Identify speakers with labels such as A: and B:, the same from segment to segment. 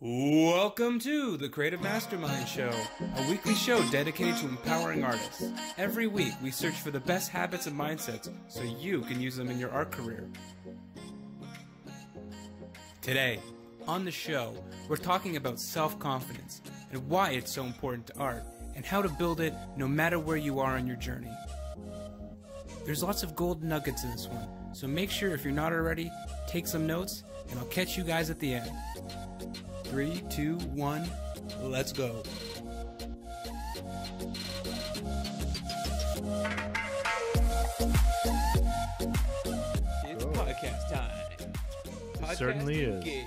A: Welcome to the Creative Mastermind Show, a weekly show dedicated to empowering artists. Every week, we search for the best habits and mindsets so you can use them in your art career. Today, on the show, we're talking about self confidence and why it's so important to art and how to build it no matter where you are on your journey. There's lots of gold nuggets in this one, so make sure if you're not already, take some notes, and I'll catch you guys at the end. Three, two, one, let's go. It's podcast time. Podcast
B: certainly is.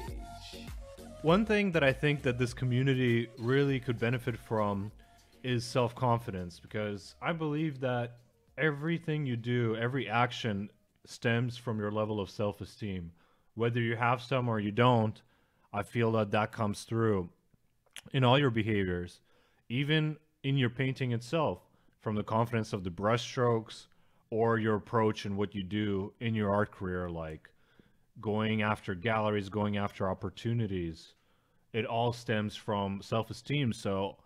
B: One thing that I think that this community really could benefit from is self confidence because I believe that everything you do, every action stems from your level of self esteem. Whether you have some or you don't, I feel that that comes through in all your behaviors, even in your painting itself, from the confidence of the brushstrokes or your approach and what you do in your art career, like going after galleries, going after opportunities. It all stems from self esteem. So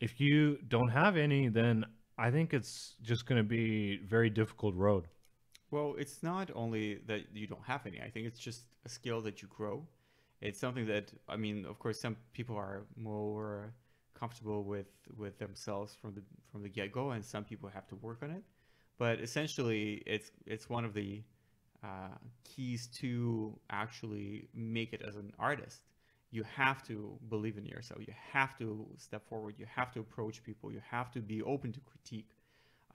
B: if you don't have any, then I think it's just going to be very difficult road.
C: Well, it's not only that you don't have any. I think it's just a skill that you grow. It's something that I mean, of course, some people are more comfortable with with themselves from the from the get go, and some people have to work on it. But essentially, it's it's one of the uh, keys to actually make it as an artist. You have to believe in yourself. You have to step forward. You have to approach people. You have to be open to critique.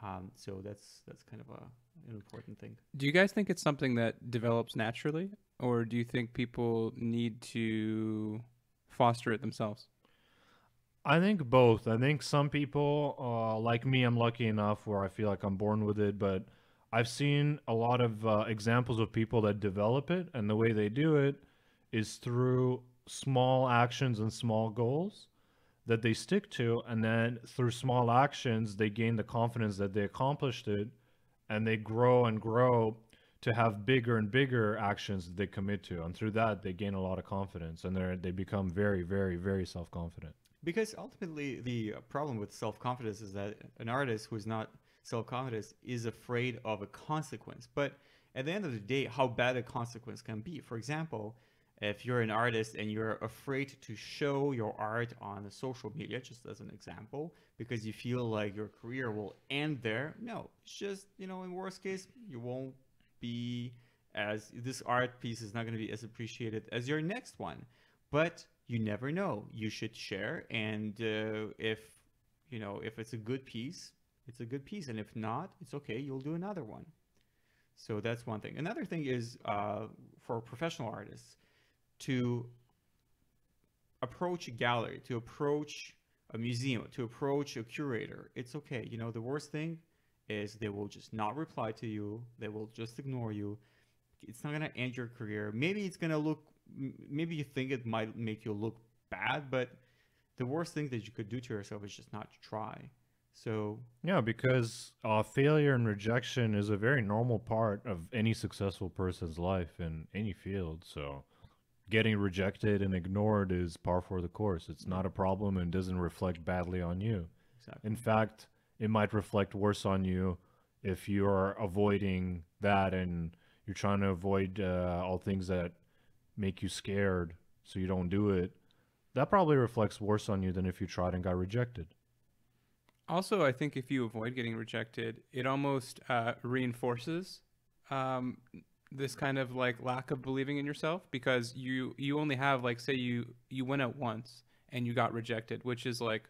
C: Um, so that's that's kind of a, an important thing.
A: Do you guys think it's something that develops naturally, or do you think people need to foster it themselves?
B: I think both. I think some people, uh, like me, I'm lucky enough where I feel like I'm born with it, but I've seen a lot of uh, examples of people that develop it, and the way they do it is through small actions and small goals that they stick to, and then through small actions, they gain the confidence that they accomplished it, and they grow and grow to have bigger and bigger actions that they commit to, and through that, they gain a lot of confidence, and they they become very, very, very self confident.
C: Because ultimately, the problem with self confidence is that an artist who is not self confident is afraid of a consequence. But at the end of the day, how bad a consequence can be. For example, if you're an artist and you're afraid to show your art on social media, just as an example, because you feel like your career will end there, no, it's just, you know, in worst case, you won't be as this art piece is not going to be as appreciated as your next one. But you never know. You should share, and uh, if you know if it's a good piece, it's a good piece, and if not, it's okay. You'll do another one. So that's one thing. Another thing is uh, for professional artists to approach a gallery, to approach a museum, to approach a curator. It's okay. You know, the worst thing is they will just not reply to you. They will just ignore you. It's not going to end your career. Maybe it's going to look, maybe you think it might make you look bad, but the worst thing that you could do to yourself is just not to try. So
B: Yeah, because uh, failure and rejection is a very normal part of any successful person's life in any field. So getting rejected and ignored is par for the course. It's not a problem and doesn't reflect badly on you.
C: exactly.
B: In fact, it might reflect worse on you if you're avoiding that and you're trying to avoid uh, all things that make you scared so you don't do it. That probably reflects worse on you than if you tried and got rejected.
A: Also, I think if you avoid getting rejected, it almost uh, reinforces um, this kind of like lack of believing in yourself because you you only have like say you you went out once and you got rejected, which is like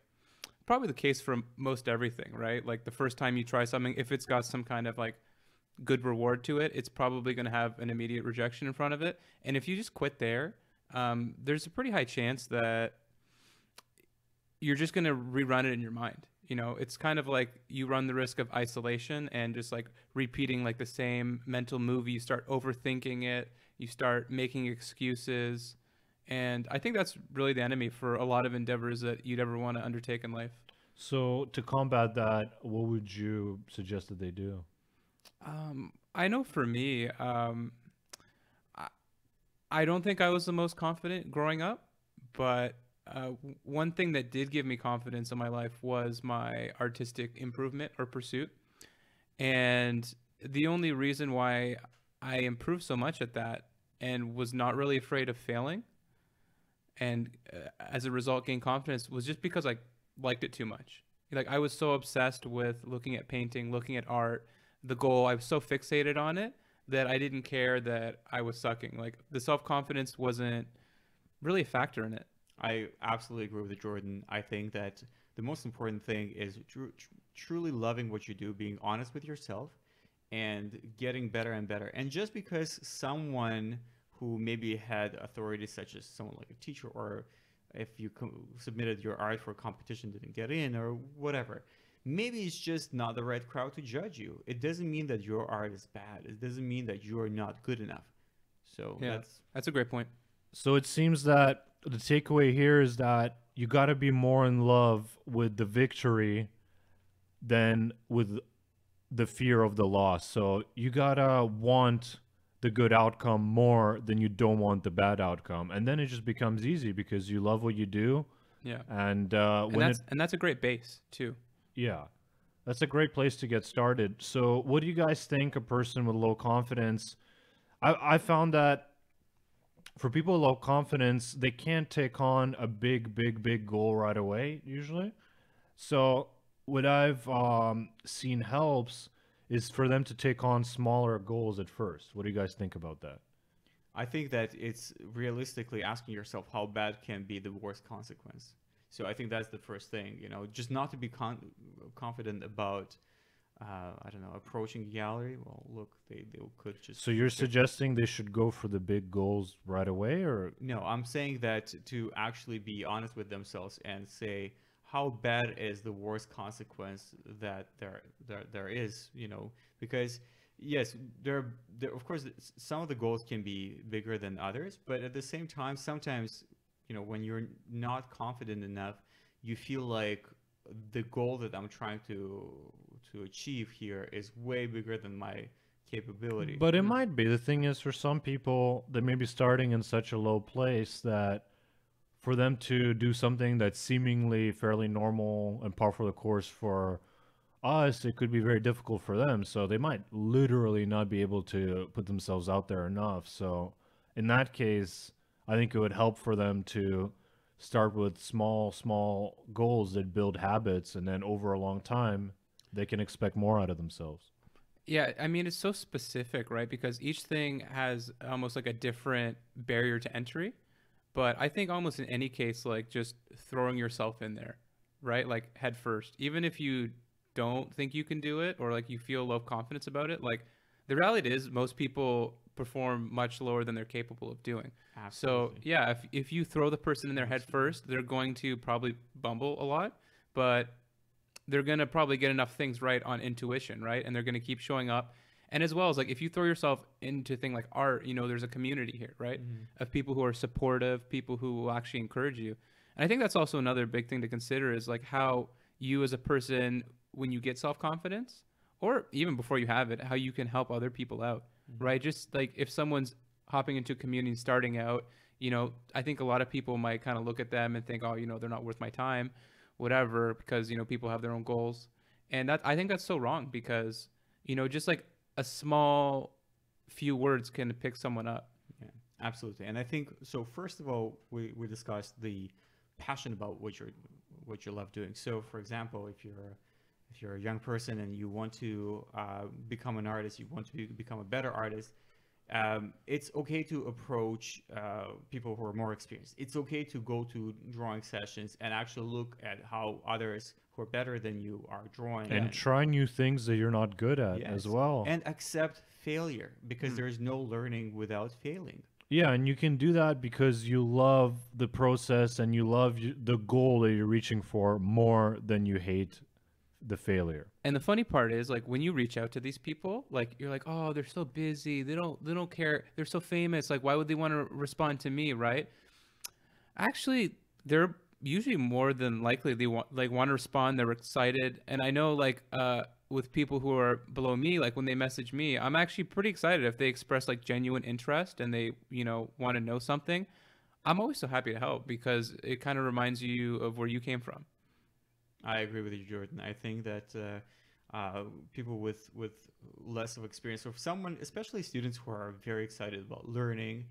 A: probably the case for most everything, right? Like the first time you try something, if it's got some kind of like good reward to it, it's probably going to have an immediate rejection in front of it. And if you just quit there, um, there's a pretty high chance that you're just going to rerun it in your mind. You know, it's kind of like you run the risk of isolation and just like repeating like the same mental movie. You start overthinking it, you start making excuses. And I think that's really the enemy for a lot of endeavors that you'd ever want to undertake in life.
B: So to combat that, what would you suggest that they do?
A: Um, I know for me, um, I, I don't think I was the most confident growing up, but uh, one thing that did give me confidence in my life was my artistic improvement or pursuit. And the only reason why I improved so much at that and was not really afraid of failing and uh, as a result gained confidence was just because I liked it too much. Like I was so obsessed with looking at painting, looking at art, the goal, I was so fixated on it that I didn't care that I was sucking. Like the self-confidence wasn't really a factor in it.
C: I absolutely agree with Jordan. I think that the most important thing is tr- tr- truly loving what you do, being honest with yourself, and getting better and better. And just because someone who maybe had authority, such as someone like a teacher, or if you com- submitted your art for a competition, didn't get in, or whatever, maybe it's just not the right crowd to judge you. It doesn't mean that your art is bad. It doesn't mean that you are not good enough. So
A: Yeah.
C: that's
A: That's a great point.
B: So it seems that the takeaway here is that you got to be more in love with the victory than with the fear of the loss. So you got to want the good outcome more than you don't want the bad outcome. And then it just becomes easy because you love what you do.
A: Yeah.
B: And uh,
A: And
B: when
A: that's
B: it,
A: and that's a great base too.
B: yeah, that's a great place to get started. So, what do you guys think a person with low confidence? I, I found that for people with low confidence, they can't take on a big, big, big goal right away, usually. So, what I've um, seen helps is for them to take on smaller goals at first. What do you guys think about that?
C: I think that it's realistically asking yourself how bad can be the worst consequence. So I think that's the first thing, you know, just not to be con- confident about, uh, I don't know, approaching gallery. Well, look, they, they could just.
B: So, you're suggesting they should go for the big goals right away, or
C: No, I'm saying that to actually be honest with themselves and say how bad is the worst consequence that there there there is, you know, because yes, there there of course some of the goals can be bigger than others, but at the same time sometimes, you know, when you're not confident enough, you feel like the goal that I'm trying to to achieve here is way bigger than my capability.
B: But it might be. The thing is, for some people, they may be starting in such a low place that for them to do something that's seemingly fairly normal and par for the course for us, it could be very difficult for them. So they might literally not be able to put themselves out there enough. So in that case, I think it would help for them to start with small, small goals that build habits, and then over a long time, they can expect more out of themselves.
A: Yeah, I mean it's so specific, right? Because each thing has almost like a different barrier to entry. But I think almost in any case, like just throwing yourself in there, right? Like head first, even if you don't think you can do it or like you feel low confidence about it, like the reality is most people perform much lower than they're capable of doing.
C: Absolutely.
A: So yeah, if if you throw the person in their head first, they're going to probably bumble a lot, but they're gonna probably get enough things right on intuition, right? And they're gonna keep showing up. And as well as like if you throw yourself into thing like art, you know, there's a community here, right? Mm-hmm. Of people who are supportive, people who will actually encourage you. And I think that's also another big thing to consider is like how you as a person when you get self confidence, or even before you have it, how you can help other people out, mm-hmm. right? Just like if someone's hopping into a community and starting out, you know, I think a lot of people might kind of look at them and think, oh, you know, they're not worth my time, whatever, because you know people have their own goals, and that I think that's so wrong because you know just like a small few words can pick someone up.
C: Yeah, absolutely. And I think so. First of all, we, we discussed the passion about what you're what you love doing. So, for example, if you're if you're a young person and you want to uh, become an artist, you want to be, become a better artist. Um, it's okay to approach uh, people who are more experienced. It's okay to go to drawing sessions and actually look at how others who are better than you are drawing.
B: and try new things that you're not good at as well.
C: and accept failure because hmm. there is no learning without failing.
B: yeah, and you can do that because you love the process and you love the goal that you're reaching for more than you hate the failure.
A: And the funny part is like when you reach out to these people, like you're like, "Oh, they're so busy. They don't they don't care. They're so famous. Like why would they want to respond to me, right?" Actually, they're usually more than likely they want like want to respond. They're excited. And I know like uh with people who are below me, like when they message me, I'm actually pretty excited if they express like genuine interest and they, you know, want to know something. I'm always so happy to help because it kind of reminds you of where you came from.
C: I agree with you, Jordan. I think that uh, uh, people with with less of experience, or someone, especially students who are very excited about learning,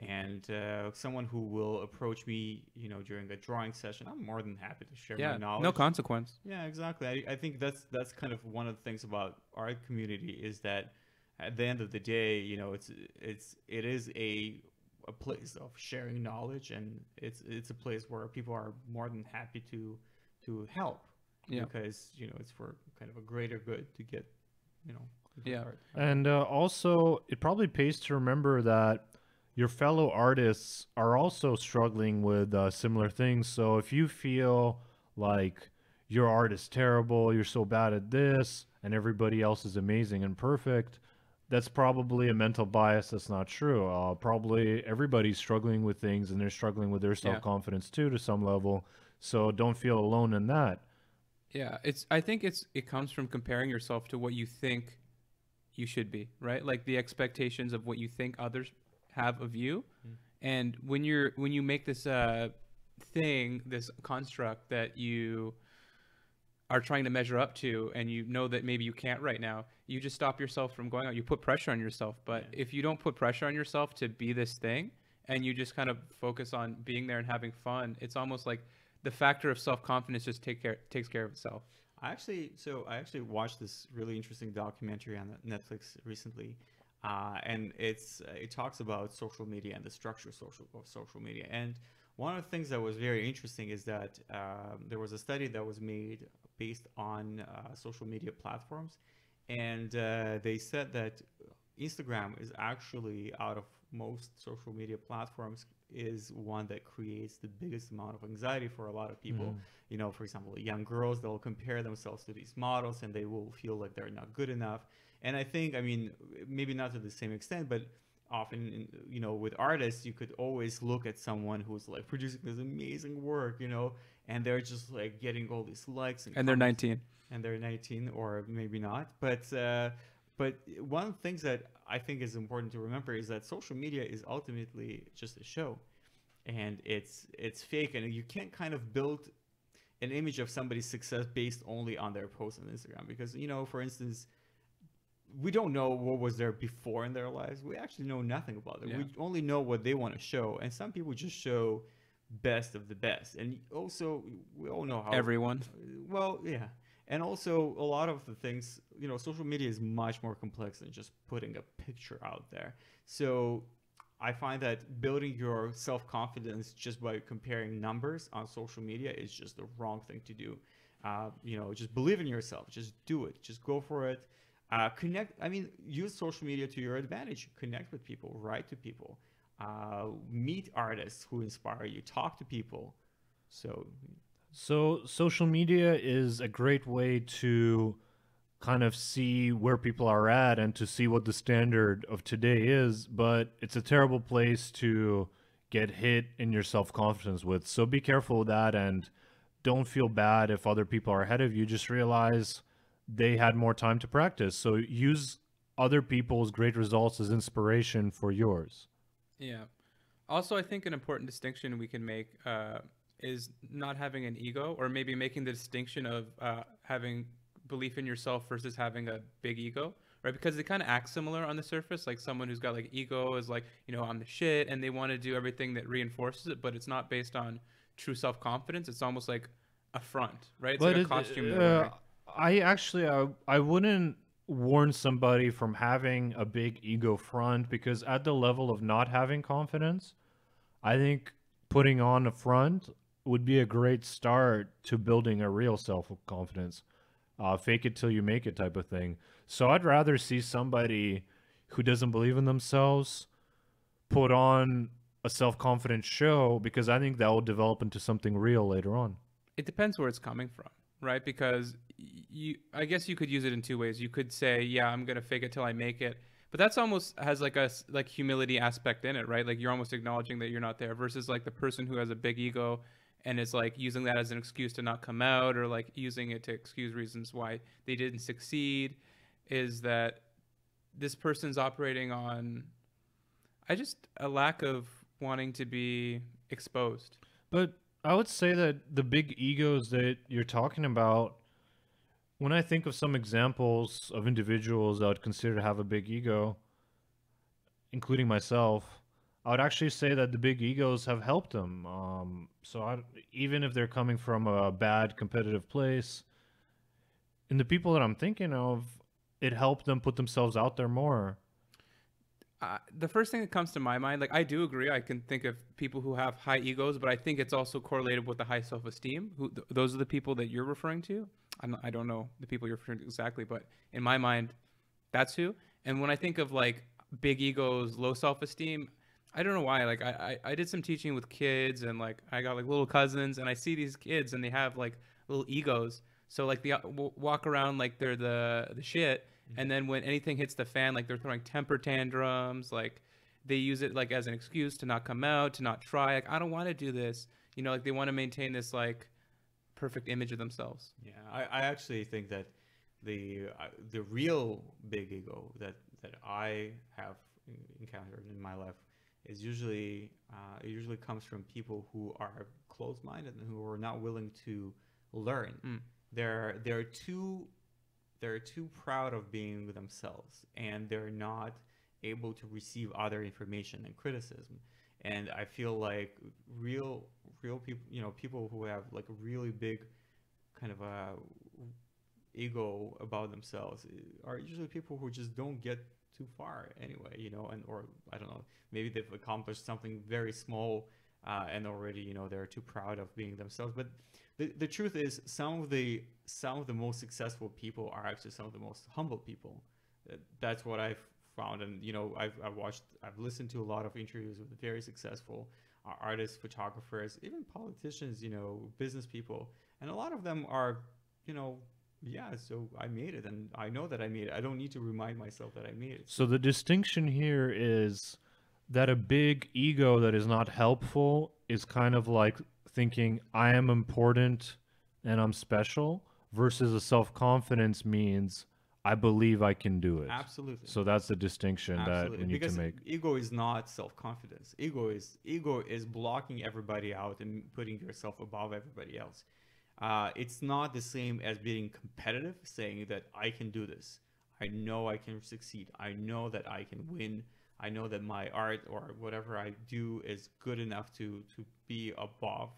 C: and uh, someone who will approach me, you know, during a drawing session, I'm more than happy to share
A: Yeah,
C: my knowledge.
A: no consequence.
C: Yeah, exactly. I, I think that's that's kind of one of the things about our community is that at the end of the day, you know, it's it's it is a a place of sharing knowledge, and it's it's a place where people are more than happy to to help
A: Yeah.
C: because you know it's for kind of a greater good to get you know
A: Yeah.
C: art.
B: And uh, also, it probably pays to remember that your fellow artists are also struggling with uh, similar things. So if you feel like your art is terrible, you're so bad at this, and everybody else is amazing and perfect, that's probably a mental bias that's not true. Uh, probably everybody's struggling with things and they're struggling with their self confidence too to some level. So don't feel alone in that.
A: Yeah, it's. I think it's. It comes from comparing yourself to what you think you should be, right? Like the expectations of what you think others have of you,
C: Mm.
A: and when you're when you make this uh thing, this construct that you are trying to measure up to, and you know that maybe you can't right now, you just stop yourself from going out. You put pressure on yourself, but
C: Yeah.
A: if you don't put pressure on yourself to be this thing, and you just kind of focus on being there and having fun, it's almost like the factor of self confidence just take care takes care of itself.
C: I actually, so I actually watched this really interesting documentary on Netflix recently, uh, and it's uh, it talks about social media and the structure of social of social media. And one of the things that was very interesting is that um, there was a study that was made based on uh, social media platforms, and uh, they said that Instagram is actually out of most social media platforms is one that creates the biggest amount of anxiety for a lot of people
B: Mhm.
C: you know, for example, young girls, they'll compare themselves to these models and they will feel like they're not good enough. And I think, I mean, maybe not to the same extent, but often, in, you know, with artists, you could always look at someone who's like producing this amazing work, you know, and they're just like getting all these likes and,
A: And they're 19.
C: and they're 19 or maybe not. But uh, but one of the things that i think is important to remember is that social media is ultimately just a show. And it's it's fake. And you can't kind of build an image of somebody's success based only on their posts on instagram because you know for instance we don't know what was there before in their lives we actually know nothing about it
A: Yeah.
C: we only know what they want to show and some people just show best of the best and also we all know how
A: Everyone.
C: well, yeah. And also, a lot of the things, you know, social media is much more complex than just putting a picture out there. So I find that building your self confidence just by comparing numbers on social media is just the wrong thing to do. Uh, you know, just believe in yourself, just do it, just go for it. Uh, connect, I mean, use social media to your advantage. Connect with people, write to people, uh, meet artists who inspire you, talk to people. So
B: So social media is a great way to kind of see where people are at and to see what the standard of today is, but it's a terrible place to get hit in your self-confidence with. So be careful with that and don't feel bad if other people are ahead of you. Just realize they had more time to practice. So use other people's great results as inspiration for yours.
A: Yeah. Also, I think an important distinction we can make uh, is not having an ego, or maybe making the distinction of uh, having belief in yourself versus having a big ego, right? Because they kind of act similar on the surface. Like someone who's got like ego is like, you know, I'm the shit, and they want to do everything that reinforces it, but it's not based on true self confidence. It's almost like a front, right? It's like a costume. they're
B: uh. I actually, I, I wouldn't warn somebody from having a big ego front because at the level of not having confidence, I think putting on a front would be a great start to building a real self confidence. Uh, fake it till you make it type of thing. So I'd rather see somebody who doesn't believe in themselves put on a self confident show because I think that will develop into something real later on.
A: it depends where it's coming from right? Because you i guess you could use it in two ways. You could say yeah i'm gonna fake it till i make it. But that's almost has like a like humility aspect in it right? Like you're almost acknowledging that you're not there versus like the person who has a big ego and is like using that as an excuse to not come out or like using it to excuse reasons why they didn't succeed is that this person's operating on i just a lack of wanting to be exposed.
B: But I would say that the big egos that you're talking about, when I think of some examples of individuals that I would consider to have a big ego, including myself, I would actually say that the big egos have helped them. Um, so I, even if they're coming from a bad competitive place, and the people that I'm thinking of, it helped them put themselves out there more.
A: The first thing that comes to my mind, like I do agree, I can think of people who have high egos, but I think it's also correlated with the high self-esteem. Who th- those are the people that you're referring to? I'm not, I don't know the people you're referring to exactly, but in my mind, that's who. And when I think of like big egos, low self-esteem, I don't know why. Like I, I, I did some teaching with kids, and like I got like little cousins, and I see these kids, and they have like little egos. So like they uh, walk around like they're the the shit, and then when anything hits the fan, like they're throwing temper tantrums, like they use it like as an excuse to not come out, to not try. Like I don't want to do this. You know, like they want to maintain this like perfect image of themselves.
C: Yeah, I, I actually think that the uh, the real big ego that that I have encountered in my life is usually uh, it usually comes from people who are closed-minded and who are not willing to learn.
A: Mm.
C: They're they're too they're too proud of being themselves and they're not able to receive other information and criticism. And I feel like real real people, you know, people who have like a really big kind of a ego about themselves eh, are usually people who just don't get too far anyway, you know, and or I don't know, maybe they've accomplished something very small uh, and already, you know, they're too proud of being themselves. But the, the truth is, some of the some of the most successful people are actually some of the most humble people. That's what I've found, and you know, I've, I've watched, I've listened to a lot of interviews with very successful uh, artists, photographers, even politicians, you know, business people, and a lot of them are, you know, yeah. So I made it, and I know that I made it. I don't need to remind myself that I made it.
B: So the distinction here is that a big ego that is not helpful is kind of like thinking I am important and I'm special versus a self-confidence means I believe I can do it.
C: Absolutely.
B: So that's the distinction that we need
C: because
B: to make.
C: ego is not self-confidence. Ego is ego is blocking everybody out and putting yourself above everybody else. Uh, it's not the same as being competitive, saying that I can do this. I know I can succeed. I know that I can win. I know that my art or whatever I do is good enough to to be above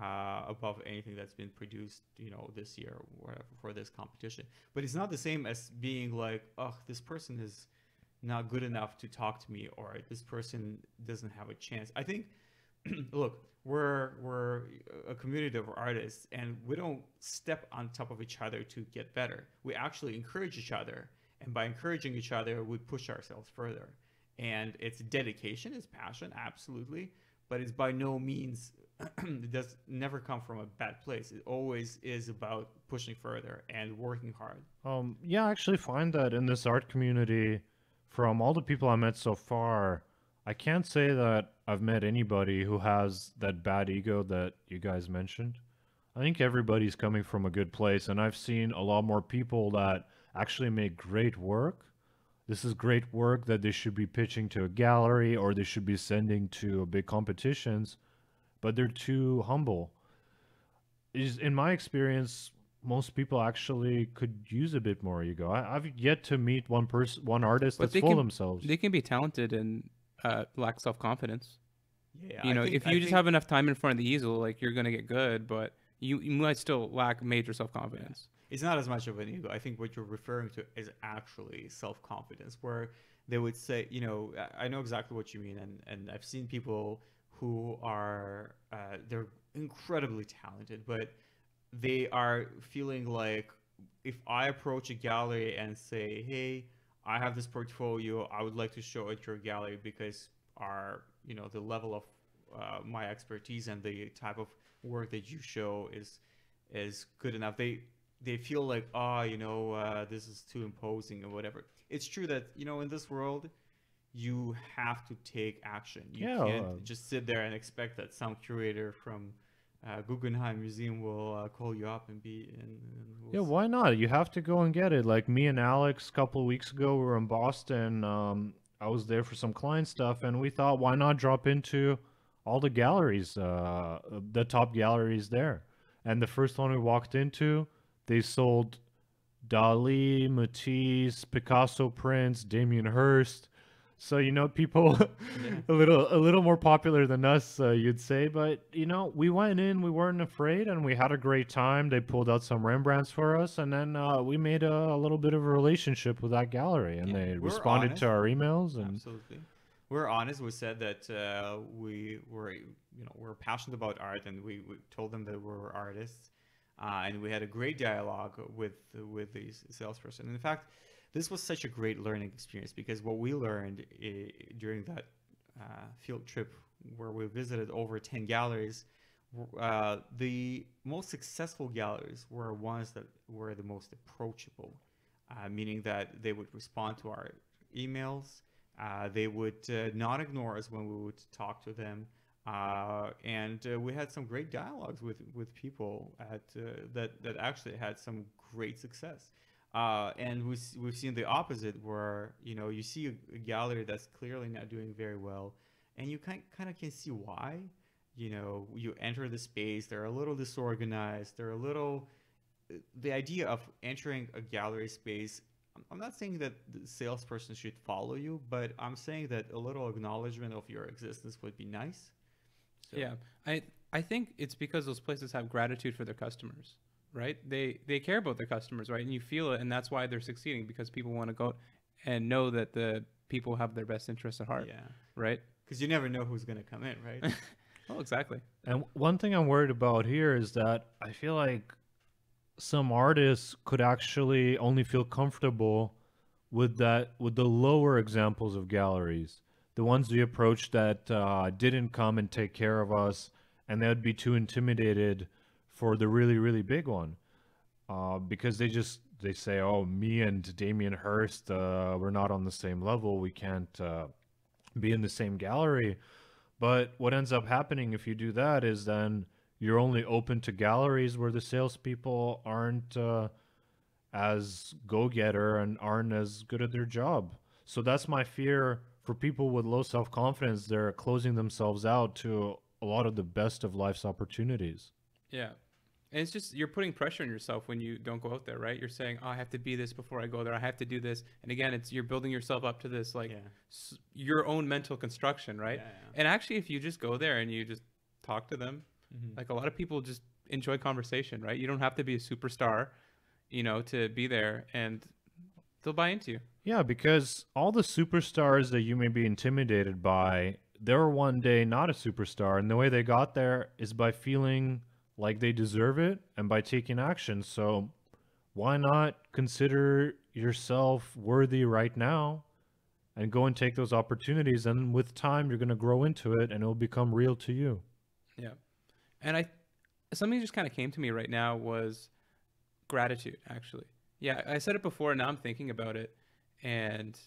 C: uh, above anything that's been produced, you know, this year or whatever for this competition. But it's not the same as being like, oh, this person is not good enough to talk to me, or this person doesn't have a chance. I think, look, we're we're a community of artists, and we don't step on top of each other to get better. We actually encourage each other, and by encouraging each other, we push ourselves further. And it's dedication, it's passion, absolutely, but it's by no means it does never come from a bad place. It always is about pushing further and working hard.
B: Um, yeah, I actually find that in this art community, from all the people I met so far, I can't say that I've met anybody who has that bad ego that you guys mentioned. I think everybody's coming from a good place, and I've seen a lot more people that actually make great work. This is great work that they should be pitching to a gallery or they should be sending to big competitions, but they're too humble. Is in my experience, most people actually could use a bit more ego. I, I've yet to meet one person, one artist
A: But
B: that's
A: they
B: full
A: can-
B: themselves.
A: They can be talented and uh, lack self confidence.
C: Yeah,
A: you
C: I
A: know,
C: think-
A: if
C: I
A: you just
C: think-
A: have enough time in front of the easel, like you're gonna get good, but you, you might still lack major self confidence.
C: It's not as much of an ego. I think what you're referring to is actually self confidence, where they would say, you know, I- know exactly what you mean, and and I've seen people who are uh, they're incredibly talented, but they are feeling like if I approach a gallery and say, hey, I have this portfolio, I would like to show at your gallery because our you know the level of uh, my expertise and the type of work that you show is is good enough. They they feel like ah you know uh, this is too imposing or whatever. It's true that you know in this world you have to take action. You
B: Yeah,
C: can't
B: uh,
C: just sit there and expect that some curator from uh, Guggenheim Museum will uh, call you up and be and, and will
B: Yeah,
C: s-
B: why not? You have to go and get it. Like me and Alex, a couple of weeks ago, we were in Boston. Um, I was there for some client stuff, and we thought, why not drop into all the galleries, uh, the top galleries there. And the first one we walked into, they sold Dali, Matisse, Picasso prints, Damien Hirst. So you know, people a little a little more popular than us, uh, you'd say. But you know, we went in, we weren't afraid, and we had a great time. They pulled out some Rembrandts for us, and then uh, we made a, a, little bit of a relationship with that gallery, and
C: Yeah,
B: they responded
C: honest.
B: to our emails. And
C: Absolutely. We're honest. We said that uh, we were, you know, we're passionate about art, and we, we told them that we were artists, uh, and we had a great dialogue with with these salesperson. And in fact, this was such a great learning experience because what we learned during that uh, field trip, where we visited over ten galleries, uh, the most successful galleries were ones that were the most approachable, uh, meaning that they would respond to our emails. Uh, they would uh, not ignore us when we would talk to them. Uh, and uh, we had some great dialogues with, with people at, uh, that, that actually had some great success. Uh, and we, we've seen the opposite where, you know, you see a, gallery that's clearly not doing very well and you kind, kind of can see why. You know, you enter the space, they're a little disorganized, they're a little, the idea of entering a gallery space I'm not saying that the salesperson should follow you, but I'm saying that a little acknowledgement of your existence would be nice. So-
A: Yeah, I I think it's because those places have gratitude for their customers, right? They they care about their customers, right? And you feel it, and that's why they're succeeding because people want to go and know that the people have their best interests at heart,
C: Yeah.
A: right?
C: Because you never know who's going to come in, right?
A: Oh, exactly.
B: And one thing I'm worried about here is that I feel like some artists could actually only feel comfortable with that with the lower examples of galleries, the ones we approached that uh, didn't come and take care of us, and they'd be too intimidated for the really really big one, uh, because they just they say, oh, me and Damien Hirst, uh, we're not on the same level, we can't uh, be in the same gallery. But what ends up happening if you do that is then you're only open to galleries where the salespeople aren't uh, as go getter and aren't as good at their job. So that's my fear for people with low self confidence. They're closing themselves out to a lot of the best of life's opportunities.
A: Yeah. And it's just you're putting pressure on yourself when you don't go out there, right? You're saying, "Oh, I have to be this before I go there. I have to do this." And again, it's you're building yourself up to this like
C: Yeah.
A: s- your own mental construction, right?
C: Yeah, yeah.
A: And actually, if you just go there and you just talk to them,
C: Mhm.
A: like a lot of people just enjoy conversation, right? You don't have to be a superstar, you know, to be there, and they'll buy into you.
B: Yeah, because all the superstars that you may be intimidated by, they were one day not a superstar. And the way they got there is by feeling like they deserve it and by taking action. So why not consider yourself worthy right now and go and take those opportunities? And with time, you're going to grow into it and it'll become real to you.
A: Yeah. And I something just kind of came to me right now was gratitude actually. Yeah, I said it before and now I'm thinking about it and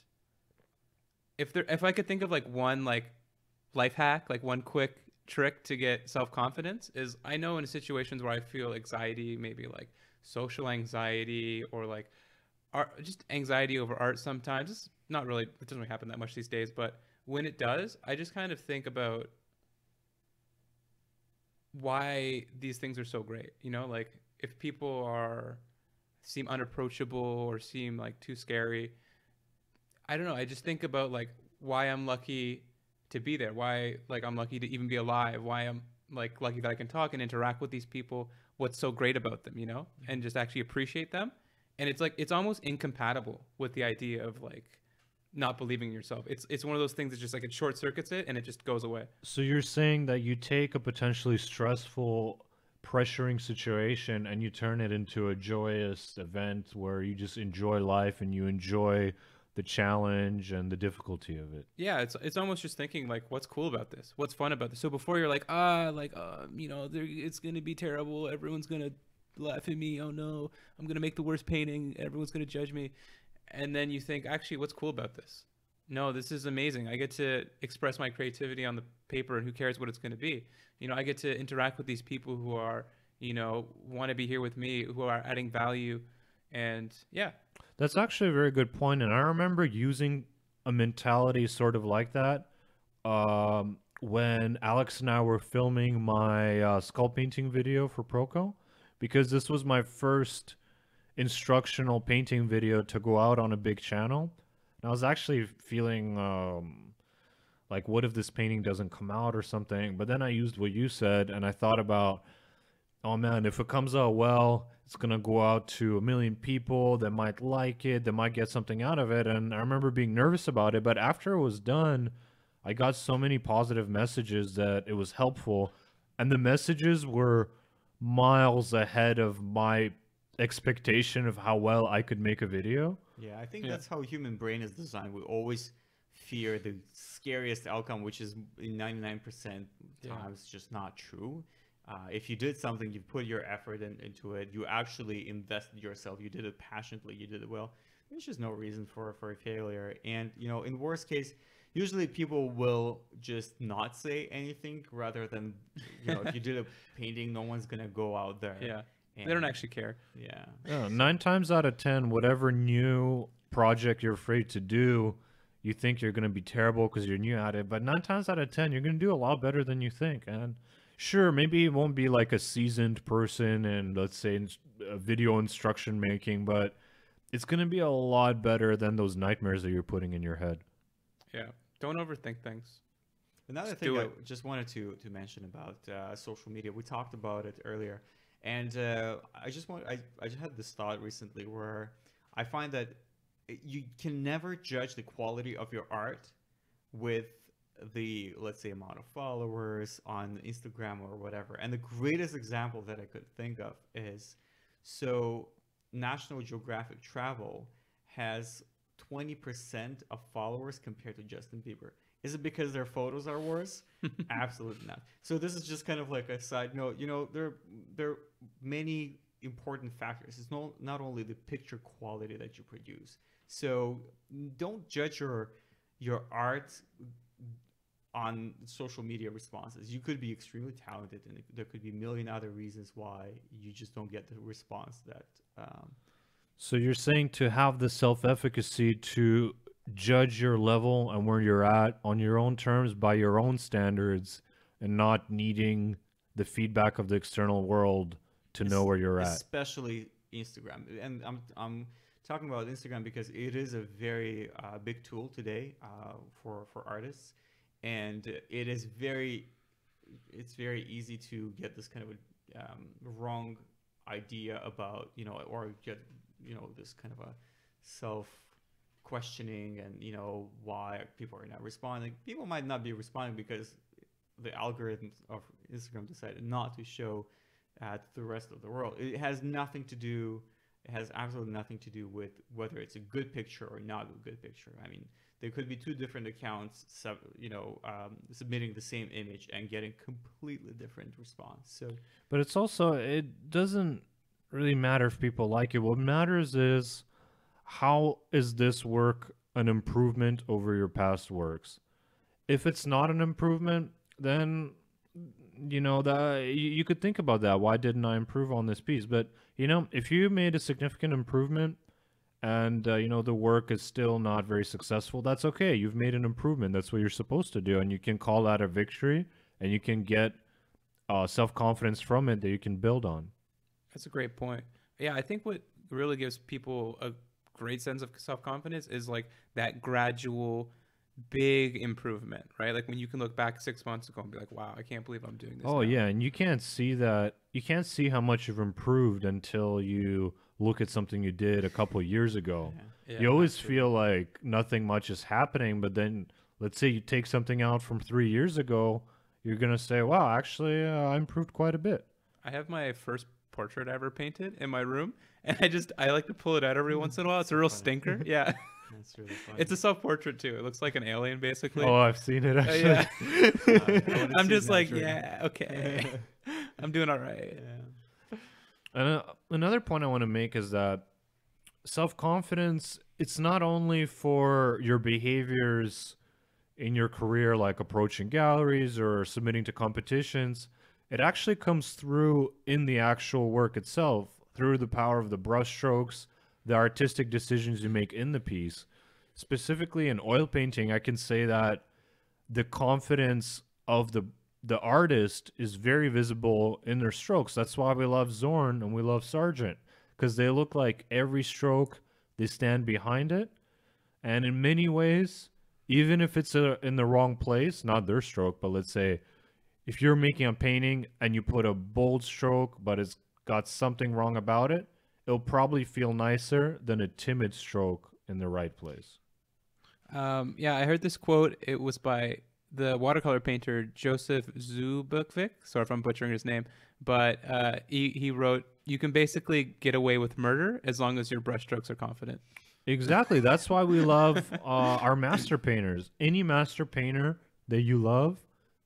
A: if there if I could think of like one like life hack, like one quick trick to get self-confidence is I know in situations where I feel anxiety, maybe like social anxiety or like art, just anxiety over art sometimes. It's not really it doesn't really happen that much these days, but when it does, I just kind of think about why these things are so great. You know, like if people are seem unapproachable or seem like too scary, I don't know. I just think about like why I'm lucky to be there. Why like I'm lucky to even be alive. Why I'm like lucky that I can talk and interact with these people. What's so great about them, you know? Mm-hmm. And just actually appreciate them. And it's like it's almost incompatible with the idea of like not believing in yourself. It's it's one of those things that just like it short circuits it and it just goes away.
B: So you're saying that you take a potentially stressful, pressuring situation and you turn it into a joyous event where you just enjoy life and you enjoy the challenge and the difficulty of it.
A: Yeah, it's it's almost just thinking like, what's cool about this? What's fun about this? So before you're like, ah, like, uh, you know, it's gonna be terrible. Everyone's gonna laugh at me. Oh no, I'm gonna make the worst painting. Everyone's gonna judge me. And then you think, actually, what's cool about this? No, this is amazing. I get to express my creativity on the paper, and who cares what it's gonna be? You know, I get to interact with these people who are, you know, want to be here with me, who are adding value, and yeah,
B: That's actually a very good point, and I remember using a mentality sort of like that um, when Alex and I were filming my uh, skull painting video for Proko because this was my first instructional painting video to go out on a big channel. And I was actually feeling um, like, what if this painting doesn't come out or something? But then I used what you said and I thought about, oh man, if it comes out well, it's going to go out to a million people that might like it, that might get something out of it. And I remember being nervous about it. But after it was done, I got so many positive messages that it was helpful. And the messages were miles ahead of my expectation of how well I could make a video.
C: Yeah, I think
A: Yeah.
C: that's how human brain is designed. We always fear the scariest outcome, which is in 99%
A: Yeah.
C: times just not true. Uh, if you did something, you put your effort in, into it, you actually invested yourself, you did it passionately, you did it well. There's just no reason for for a failure. And you know, in worst case, usually people will just not say anything rather than you know, if you did a painting, no one's gonna go out there.
A: Yeah. They don't actually care.
C: Yeah.
B: Yeah, nine times out of ten, whatever new project you're afraid to do, you think you're going to be terrible because you're new at it. But nine times out of ten, you're going to do a lot better than you think. And sure, maybe it won't be like a seasoned person and let's say ins- uh, video instruction making, but it's going to be a lot better than those nightmares that you're putting in your head.
A: Yeah. Don't overthink things.
C: Another
A: Just
C: thing I just wanted to to mention about uh, social media, we talked about it earlier, and uh, I just want I, I just had this thought recently where I find that you can never judge the quality of your art with the let's say amount of followers on Instagram or whatever. And the greatest example that I could think of is so National Geographic Travel has 20% of followers compared to Justin Bieber. Is it because their photos are worse? Absolutely not. So this is just kind of like a side note. You know, there there are many important factors. It's not not only the picture quality that you produce. So don't judge your your art on social media responses. You could be extremely talented, and there could be a million other reasons why you just don't get the response that. Um,
B: So you're saying to have the self-efficacy to judge your level and where you're at on your own terms by your own standards and not needing the feedback of the external world to know where you're at.
C: especially Instagram. And I'm I'm talking about Instagram because it is a very uh, big tool today uh, for for artists, and it is very it's very easy to get this kind of a um, wrong idea about you know or get you know this kind of a self questioning and you know why people are not responding people might not be responding because the algorithms of instagram decided not to show to the rest of the world. It has nothing to do. It has absolutely nothing to do with whether it's a good picture or not a good picture. I mean, there could be two different accounts, you know, um, submitting the same image and getting completely different response. So
B: But it's also it doesn't really matter if people like it. What matters is how is this work an improvement over your past works? If it's not an improvement, then you know that you could think about that. Why didn't I improve on this piece? But you know, if you made a significant improvement and uh, you know the work is still not very successful, that's okay. You've made an improvement. That's what you're supposed to do, and you can call that a victory, and you can get uh, self confidence from it that you can build on.
A: That's a great point. Yeah, I think what really gives people a great sense of self confidence is like that gradual, big improvement, right? Like when you can look back six months ago and be like, "Wow, I can't believe I'm doing this."
B: Oh
A: now."
B: yeah, and you can't see that. You can't see how much you've improved until you look at something you did a couple years ago.
C: yeah.
A: Yeah,
B: you always feel like nothing much is happening, but then let's say you take something out from three years ago, you're gonna say, "Wow, actually, uh, I improved quite a bit."
A: I have my first portrait I ever painted in my room, and I just I like to pull it out every once in a while. It's a real stinker. Yeah,
C: that's really fun.
A: it's a self portrait too. It looks like an alien basically.
B: Oh, I've seen it
A: Uh, yeah. I'm just like,
C: naturally.
A: yeah, okay, I'm doing all right.
C: yeah.
B: And uh, another point I want to make is that self confidence, it's not only for your behaviors in your career, like approaching galleries or submitting to competitions, it actually comes through in the actual work itself through the power of the brushstrokes, the artistic decisions you make in the piece. Specifically in oil painting, I can say that the confidence of the the artist is very visible in their strokes. That's why we love Zorn and we love Sargent because they look like every stroke they stand behind it, and in many ways, even if it's a, in the wrong place, not their stroke, but let's say if you're making a painting and you put a bold stroke, but it's got something wrong about it, it'll probably feel nicer than a timid stroke in the right place.
A: Um, yeah, I heard this quote. It was by the watercolor painter Joseph Zbukvic. Sorry if I'm butchering his name, but uh, he he wrote, "You can basically get away with murder as long as your brushstrokes are confident."
B: Exactly. That's why we love uh, our master painters. Any master painter that you love,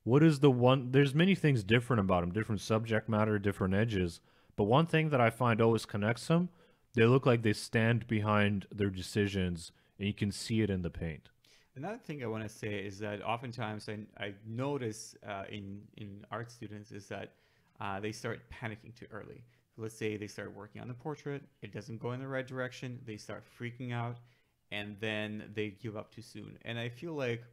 B: what is the one? There's many things different about them, different subject matter, different edges. But one thing that I find always connects them, they look like they stand behind their decisions, and you can see it in the paint.
C: Another thing I want to say is that oftentimes I, I notice uh, in in art students is that uh, they start panicking too early. Let's say they start working on the portrait, it doesn't go in the right direction, they start freaking out, and then they give up too soon. And I feel like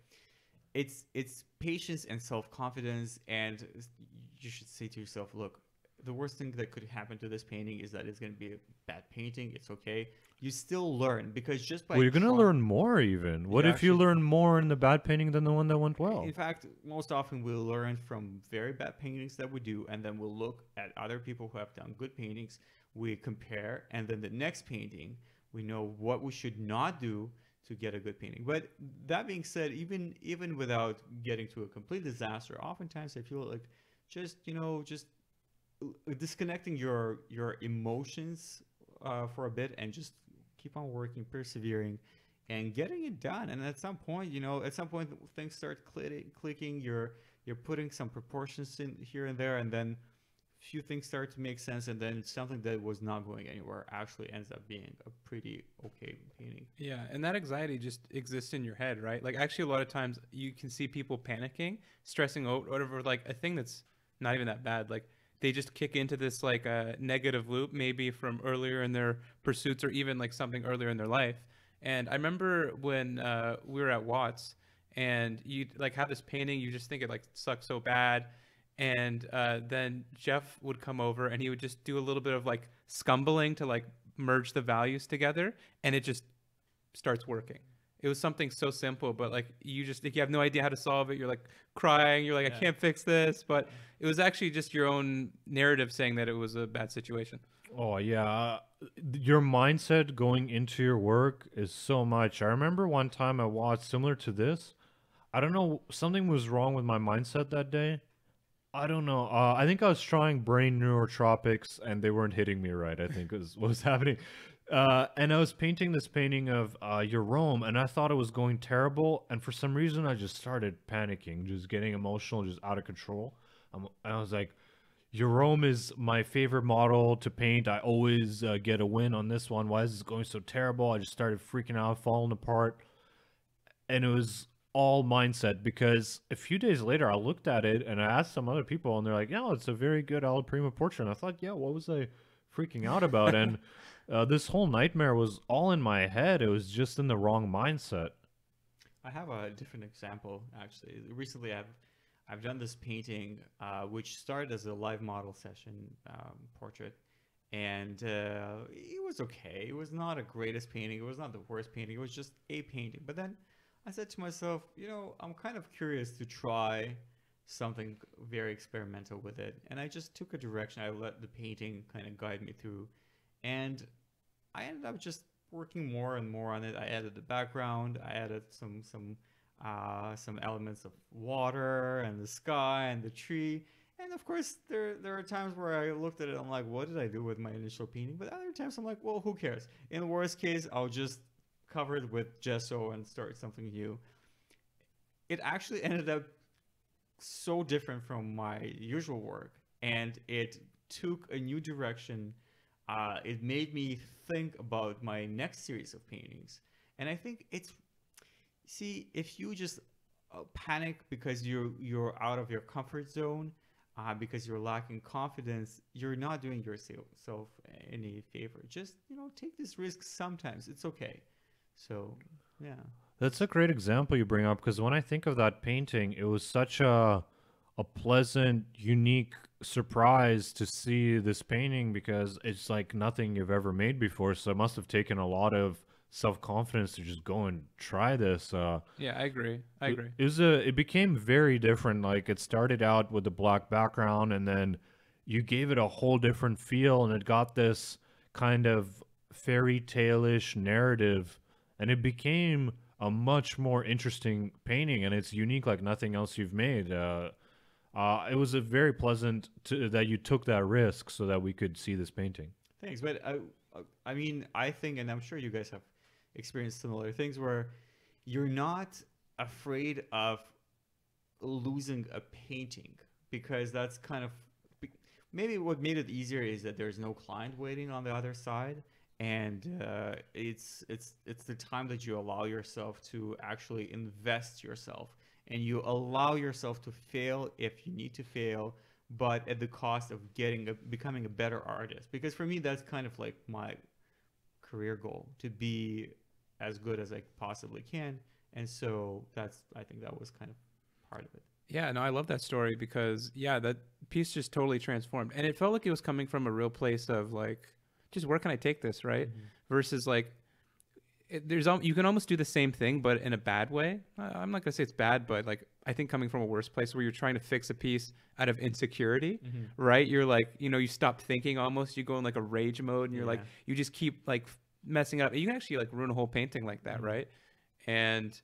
C: it's it's patience and self confidence, and you should say to yourself, look, the worst thing that could happen to this painting is that it's going to be a bad painting. It's okay. You still learn because just by
B: well, you're gonna learn more. Even what if you learn more in the bad painting than the one that went well?
C: In fact, most often we'll learn from very bad paintings that we do, and then we'll look at other people who have done good paintings. We compare, and then the next painting, we know what we should not do to get a good painting. But that being said, even even without getting to a complete disaster, oftentimes I feel like just you know just disconnecting your your emotions uh, for a bit and just keep on working, persevering, and getting it done. And at some point, you know, at some point things start clicking, clicking. You're you're putting some proportions in here and there, and then a few things start to make sense, and then something that was not going anywhere actually ends up being a pretty okay painting.
A: Yeah, and that anxiety just exists in your head, right? Like actually, a lot of times you can see people panicking, stressing out over like a thing that's not even that bad. Like they just kick into this like a negative loop, maybe from earlier in their pursuits or even like something earlier in their life. And I remember when uh, we were at Watts, and you like have this painting, you just think it like sucks so bad. And uh, then Jeff would come over and he would just do a little bit of like scumbling to like merge the values together, and it just starts working. It was something so simple, but like you just like, you have no idea how to solve it. You're like crying. You're like, I can't fix this. But it was actually just your own narrative saying that it was a bad situation.
B: Oh yeah, your mindset going into your work is so much. I remember one time I watched similar to this. I don't know, something was wrong with my mindset that day. I don't know. Uh, I think I was trying brain neurotropics and they weren't hitting me right. I think is what was happening. Uh, and I was painting this painting of uh, Jerome, and I thought it was going terrible. And for some reason, I just started panicking, just getting emotional, just out of control. Um, I was like, Jerome is my favorite model to paint. I always uh, get a win on this one. Why is this going so terrible? I just started freaking out, falling apart. And it was all mindset because a few days later I looked at it and I asked some other people and they're like, yeah, it's a very good Alla Prima portrait. And I thought, yeah, what was I freaking out about? and uh, this whole nightmare was all in my head. It was just in the wrong mindset.
C: I have a different example actually. Recently, I've I've done this painting, uh, which started as a live model session um, portrait, and uh, it was okay. It was not a greatest painting. It was not the worst painting. It was just a painting. But then I said to myself, you know, I'm kind of curious to try something very experimental with it, and I just took a direction. I let the painting kind of guide me through, and I ended up just working more and more on it. I added the background. I added some some uh, some elements of water and the sky and the tree. And of course, there there are times where I looked at it. I'm like, what did I do with my initial painting? But other times, I'm like, well, who cares? In the worst case, I'll just cover it with gesso and start something new. It actually ended up so different from my usual work, and it took a new direction. Uh, it made me think about my next series of paintings, and I think it's see if you just uh, panic because you're you're out of your comfort zone, uh, because you're lacking confidence, you're not doing yourself any favor. Just you know, take this risk sometimes. It's okay. So yeah.
B: That's a great example you bring up because when I think of that painting, it was such a a pleasant, unique surprise to see this painting because it's like nothing you've ever made before. So it must have taken a lot of self confidence to just go and try this. Uh,
A: Yeah, I agree. I agree.
B: It was a. It became very different. Like it started out with the black background, and then you gave it a whole different feel, and it got this kind of fairy tale-ish narrative, and it became a much more interesting painting, and it's unique like nothing else you've made. Uh, uh, it was a very pleasant to, that you took that risk so that we could see this painting.
C: Thanks, but I, I mean, I think, and I'm sure you guys have experienced similar things where you're not afraid of losing a painting because that's kind of maybe what made it easier is that there's no client waiting on the other side and uh, it's it's it's the time that you allow yourself to actually invest yourself and you allow yourself to fail if you need to fail but at the cost of getting a, becoming a better artist. Because for me that's kind of like my career goal to be as good as I possibly can. And so that's I think that was kind of part of it.
A: Yeah, no, I love that story because yeah, that piece just totally transformed, and it felt like it was coming from a real place of like, just where can I take this, right? Mm-hmm. Versus like, it, there's you can almost do the same thing, but in a bad way. I'm not gonna say it's bad, but like I think coming from a worse place where you're trying to fix a piece out of insecurity, mm-hmm. right? You're like, you know, you stop thinking almost. You go in like a rage mode, and you're like, you just keep like messing up. You can actually like ruin a whole painting like that, mm-hmm. right? And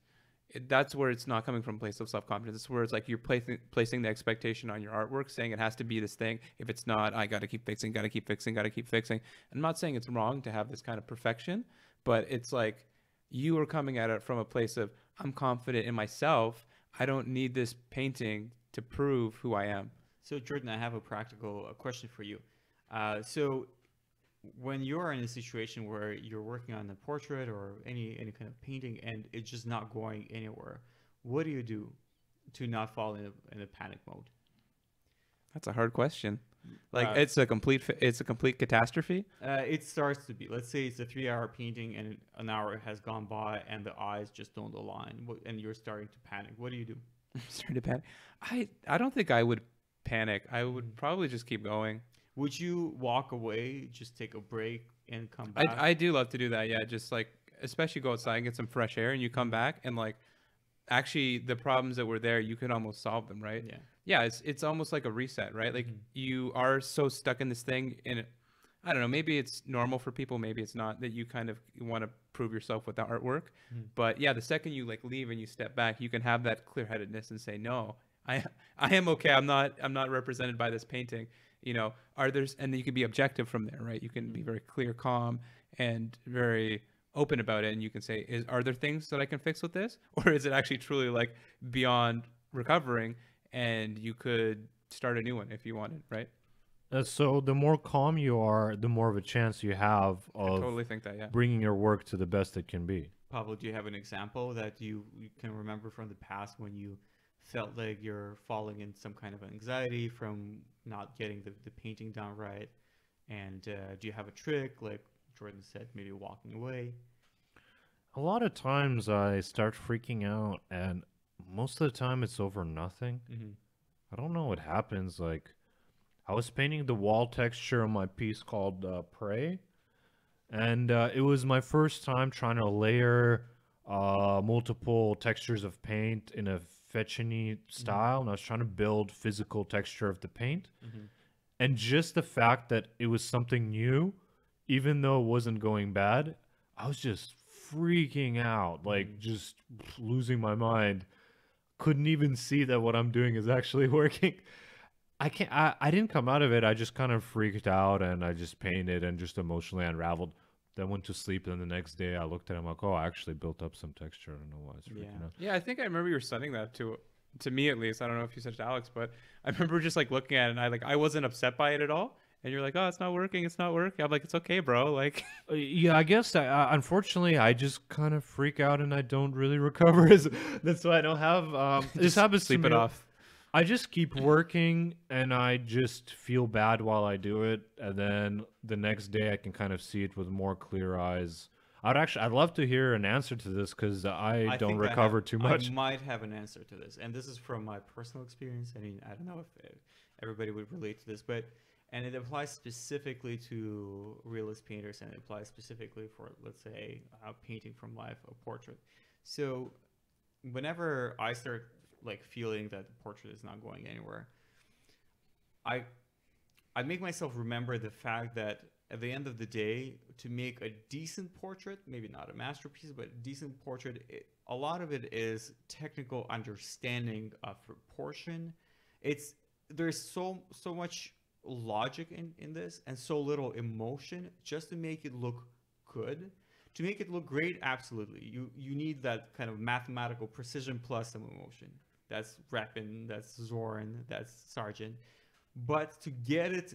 A: it, that's where it's not coming from a place of self-confidence. It's where it's like you're placing placing the expectation on your artwork, saying it has to be this thing. If it's not, I got to keep fixing, got to keep fixing, got to keep fixing. I'm not saying it's wrong to have this kind of perfection, but it's like you are coming at it from a place of I'm confident in myself. I don't need this painting to prove who I am.
C: So, Jordan, I have a practical question for you. Uh, so, when you're in a situation where you're working on a portrait or any any kind of painting and it's just not going anywhere, what do you do to not fall in a, in a panic mode?
A: That's a hard question. Like
C: Uh,
A: it's a complete it's a complete catastrophe.
C: Uh, it starts to be. Let's say it's a three-hour painting and an hour has gone by and the eyes just don't align, and you're starting to panic. What do you do?
A: I'm starting to panic. I I don't think I would panic. I would probably just keep going.
C: Would you walk away, just take a break, and come back?
A: I I do love to do that. Yeah, just like especially go outside and get some fresh air, and you come back and like actually the problems that were there, you could almost solve them, right?
C: yeah.
A: Yeah it's it's almost like a reset right? Like mm-hmm. you are so stuck in this thing and it, i don't know maybe it's normal for people maybe it's not that you kind of want to prove yourself with the artwork. Mm-hmm. But yeah the second you like leave and you step back you can have that clear-headedness and say no i i am okay. I'm not i'm not represented by this painting. You know are there's and then you can be objective from there right? You can be mm-hmm. very clear calm and very open about it and you can say is are there things that i can fix with this? Or is it actually truly like beyond recovering and you could start a new one if you wanted right
B: Uh, so the more calm you are, the more of a chance you have
A: i
B: of
A: totally think that yeah
B: bringing your work to the best it can be.
C: Pablo, do you have an example that you, you can remember from the past when you felt like you're falling in some kind of anxiety from not getting the, the painting done right? And uh, do you have a trick, like Jordan said, maybe walking away?
B: A lot of times I start freaking out, and most of the time it's over nothing.
C: Mm-hmm.
B: I don't know what happens. Like, I was painting the wall texture on my piece called uh, Prey, and uh, it was my first time trying to layer uh, multiple textures of paint in a fetchini style, and I was trying to build physical texture of the paint. And just the fact that it was something new, even though it wasn't going bad, I was just freaking out, like just losing my mind. Couldn't even see that what I'm doing is actually working. I can't. I, I didn't come out of it. I just kind of freaked out and I just painted and just emotionally unraveled. Then went to sleep. And the next day I looked at it. I'm like, oh, I actually built up some texture. I don't know why it's freaking
C: Yeah.
B: out.
A: yeah i think i remember you were sending that to to me at least i don't know if you sent it to alex but i remember just like looking at it and i like i wasn't upset by it at all and you're like oh it's not working it's not working i'm like it's okay bro like
B: Uh, yeah, I guess. I, uh, unfortunately, I just kind of freak out and I don't really recover. As- That's why I don't have. Um, this happens
A: sleep
B: to
A: it off
B: I just keep working and I just feel bad while I do it. And then the next day I can kind of see it with more clear eyes. I'd actually, I'd love to hear an answer to this because I,
C: I
B: don't
C: think I
B: recover
C: have-
B: too much.
C: I might have an answer to this, and this is from my personal experience. I mean, I don't know if uh, everybody would relate to this, but and it applies specifically to realist painters, and it applies specifically for, let's say, uh, painting from life, a portrait. So, whenever I start like feeling that the portrait is not going anywhere, I I make myself remember the fact that at the end of the day, to make a decent portrait, maybe not a masterpiece, but a decent portrait, it, a lot of it is technical understanding of proportion. It's there's so so much logic in in this and so little emotion just to make it look good. To make it look great, absolutely. You you need that kind of mathematical precision plus some emotion. That's Repin, that's Zorn, that's Sargent. But to get it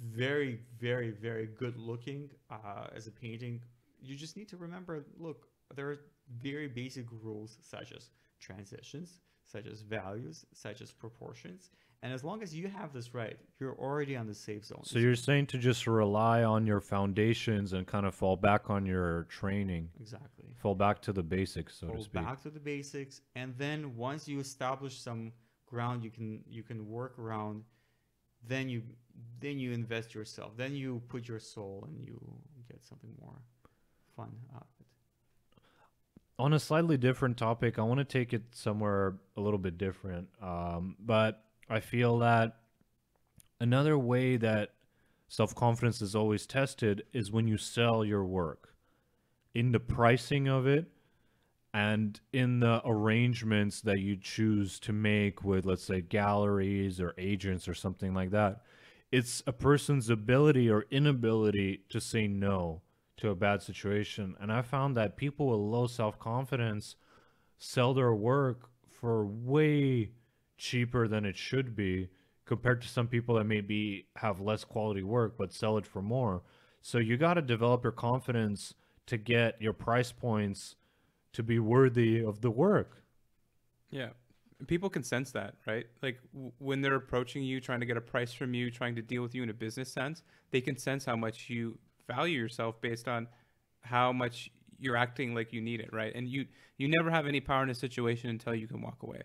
C: very, very, very good looking uh, as a painting, you just need to remember look, there are very basic rules such as transitions, such as values, such as proportions. And as long as you have this right, you're already on the safe zone.
B: so you're saying to just rely on your foundations and kind of fall back on your training,
C: exactly.
B: fall back to the basics, so
C: Go
B: to speak.
C: back to the basics, and then once you establish some ground, you can you can work around. Then you then you invest yourself. Then you put your soul, and you get something more fun out of it.
B: on a slightly different topic, I want to take it somewhere a little bit different. Um, but I feel that another way that self confidence is always tested is when you sell your work in the pricing of it and in the arrangements that you choose to make with, let's say, galleries or agents or something like that. It's a person's ability or inability to say no to a bad situation. And I found that people with low self confidence sell their work for way cheaper than it should be compared to some people that maybe have less quality work but sell it for more. So you got to develop your confidence to get your price points to be worthy of the work.
A: Yeah. People can sense that, right? Like w- when they're approaching you, trying to get a price from you, trying to deal with you in a business sense, they can sense how much you value yourself based on how much you're acting like you need it, right? And you you never have any power in a situation until you can walk away.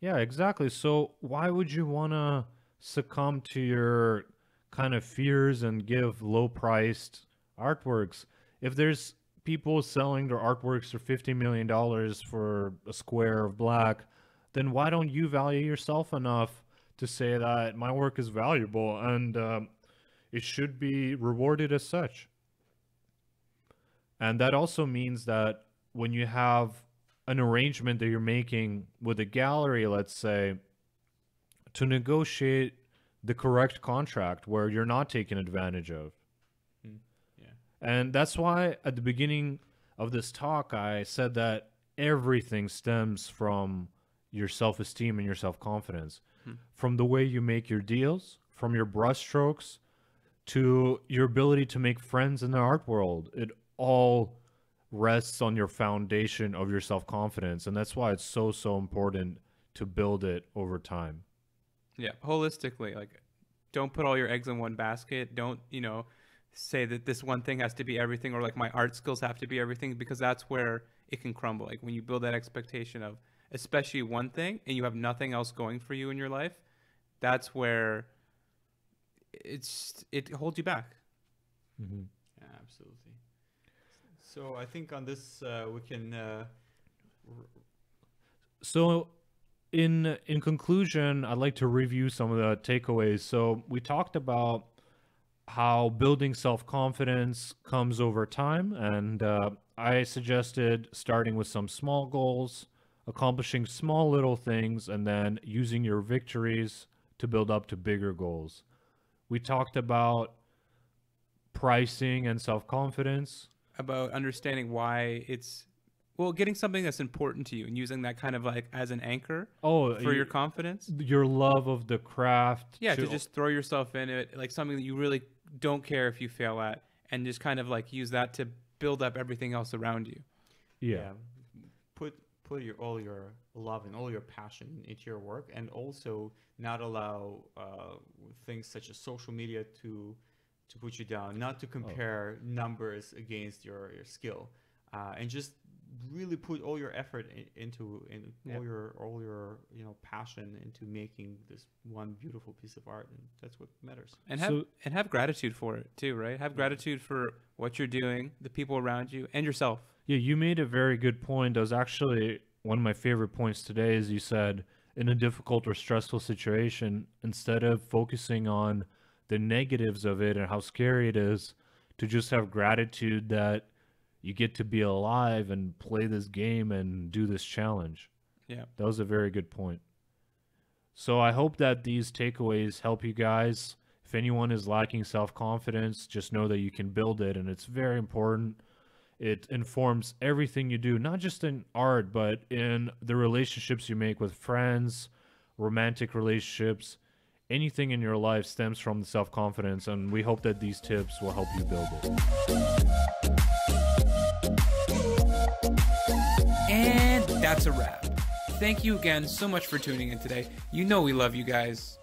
B: Yeah, exactly. So why would you want to succumb to your kind of fears and give low-priced artworks if there's people selling their artworks for 50 million dollars for a square of black, then why don't you value yourself enough to say that my work is valuable and um, it should be rewarded as such? And that also means that when you have an arrangement that you're making with a gallery, let's say, to negotiate the correct contract where you're not taken advantage of. Hmm.
C: Yeah.
B: And that's why at the beginning of this talk, I said that everything stems from your self esteem and your self confidence. Hmm. From the way you make your deals, from your brushstrokes, to your ability to make friends in the art world. It all rests on your foundation of your self confidence. And that's why it's so, so important to build it over time.
A: Yeah, holistically, like don't put all your eggs in one basket. Don't, you know, say that this one thing has to be everything or like my art skills have to be everything because that's where it can crumble. Like when you build that expectation of especially one thing and you have nothing else going for you in your life, that's where it's it holds you back.
B: Mm-hmm.
C: Yeah, absolutely. So I think on this uh, we can. Uh,
B: So, in in conclusion, I'd like to review some of the takeaways. So, we talked about how building self confidence comes over time, and uh, I suggested starting with some small goals, accomplishing small little things, and then using your victories to build up to bigger goals. We talked about pricing and self confidence.
A: About understanding why it's well, getting something that's important to you and using that kind of like as an anchor
B: Oh,
A: for your confidence.
B: your love of the craft.
A: Yeah, to just throw yourself in it, like something that you really don't care if you fail at, and just kind of like use that to build up everything else around you.
B: yeah.
C: Put put your all your love and all your passion into your work, and also not allow uh, things such as social media to to put you down, not to compare numbers against your, your skill, uh, and just really put all your effort in, into in
A: Yeah.
C: all your all your you know passion into making this one beautiful piece of art, and that's what matters.
A: and have
B: So-
A: and have gratitude for it too, right? Have gratitude for what you're doing, the people around you, and yourself.
B: Yeah, you made a very good point. That was actually one of my favorite points today. Is you said in a difficult or stressful situation, instead of focusing on the negatives of it and how scary it is, to just have gratitude that you get to be alive and play this game and do this challenge.
A: Yeah.
B: That was a very good point. So I hope that these takeaways help you guys. If anyone is lacking self confidence, just know that you can build it, and it's very important. It informs everything you do, not just in art, but in the relationships you make with friends, romantic relationships. Anything in your life stems from the self confidence, and we hope that these tips will help you build it.
A: And that's a wrap. Thank you again so much for tuning in today. You know we love you guys.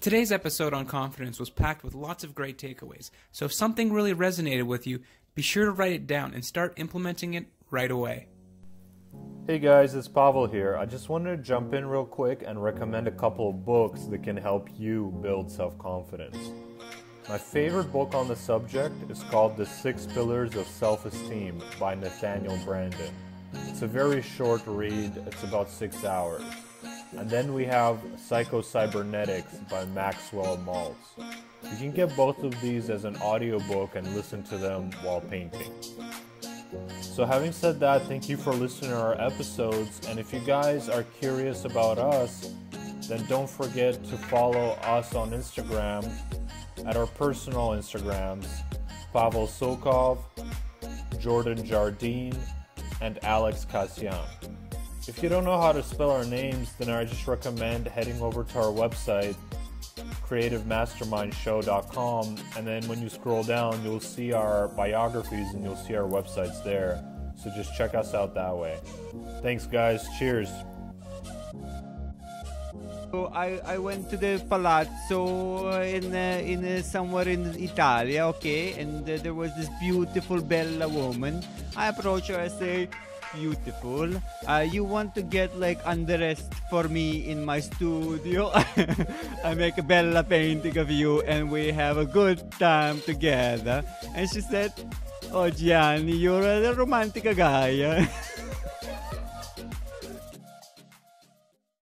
A: Today's episode on confidence was packed with lots of great takeaways. So if something really resonated with you, be sure to write it down and start implementing it right away.
B: Hey guys, it's Pavel here. I just wanted to jump in real quick and recommend a couple of books that can help you build self confidence. My favorite book on the subject is called The Six Pillars of Self Esteem by Nathaniel Branden. It's a very short read, it's about six hours. And then we have Psycho Cybernetics by Maxwell Maltz. You can get both of these as an audiobook and listen to them while painting. So, having said that, thank you for listening to our episodes. And if you guys are curious about us, then don't forget to follow us on Instagram at our personal Instagrams Pavel Sokov, Jordan Jardine, and Alex Kasyan. If you don't know how to spell our names, then I just recommend heading over to our website, creativemastermindshow.com, and then when you scroll down, you'll see our biographies and you'll see our websites there. So just check us out that way. Thanks, guys. Cheers.
C: So I, I went to the palazzo in uh, in uh, somewhere in Italia, okay, and uh, there was this beautiful bella woman. I approach her, I say, "Beautiful, uh, you want to get like undressed for me in my studio? I make a bella painting of you, and we have a good time together." And she said, "Oh Gianni, you're a romantic guy."